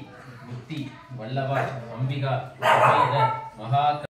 சக்தி புத்தி வல்லவா அம்பிகா